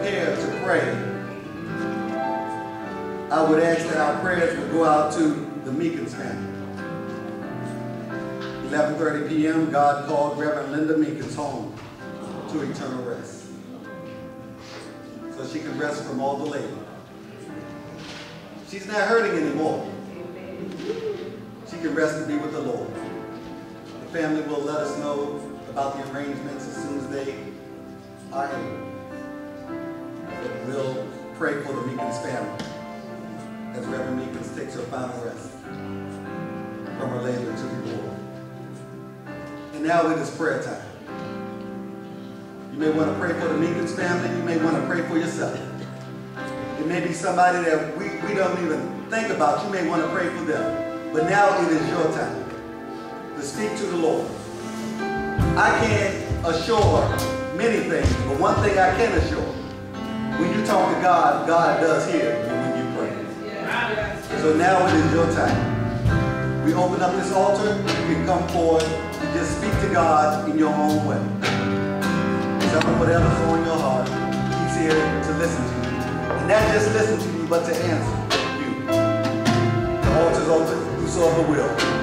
To pray. I would ask that our prayers would go out to the Meekins family. 11.30 p.m., God called Reverend Linda Meekins home to eternal rest. So she can rest from all the labor. She's not hurting anymore. She can rest and be with the Lord. The family will let us know about the arrangements as soon as they are able. Pray for the Meekins family as Reverend Meekins takes her final rest from her labor to the Lord. And now it is prayer time. You may want to pray for the Meekins family. You may want to pray for yourself. It may be somebody that we, we don't even think about. You may want to pray for them. But now it is your time to speak to the Lord. I can't assure many things, but one thing I can assure, when you talk to God, God does hear you when you pray. So now it is your time. We open up this altar, you can come forward and just speak to God in your own way. Tell whatever's on your heart. He's here to listen to you. And not just listen to you, but to answer you. The altar's open. Whosoever will.